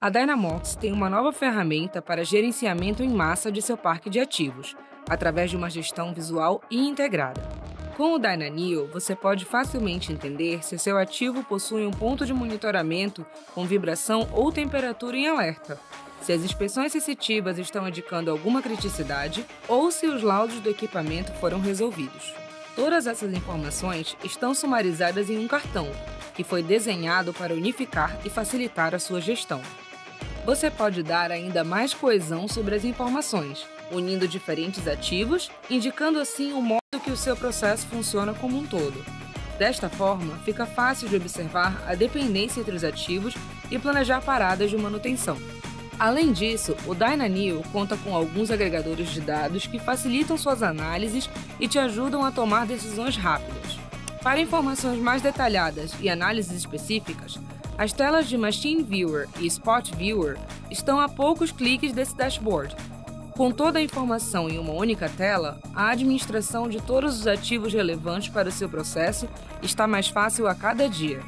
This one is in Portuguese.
A Dynamox tem uma nova ferramenta para gerenciamento em massa de seu parque de ativos, através de uma gestão visual e integrada. Com o DynaNeo, você pode facilmente entender se seu ativo possui um ponto de monitoramento com vibração ou temperatura em alerta, se as inspeções sensitivas estão indicando alguma criticidade ou se os laudos do equipamento foram resolvidos. Todas essas informações estão sumarizadas em um cartão, que foi desenhado para unificar e facilitar a sua gestão. Você pode dar ainda mais coesão sobre as informações, unindo diferentes ativos, indicando assim o modo que o seu processo funciona como um todo. Desta forma, fica fácil de observar a dependência entre os ativos e planejar paradas de manutenção. Além disso, o DynaNeo conta com alguns agregadores de dados que facilitam suas análises e te ajudam a tomar decisões rápidas. Para informações mais detalhadas e análises específicas, as telas de Machine Viewer e Spot Viewer estão a poucos cliques desse dashboard. Com toda a informação em uma única tela, a administração de todos os ativos relevantes para o seu processo está mais fácil a cada dia.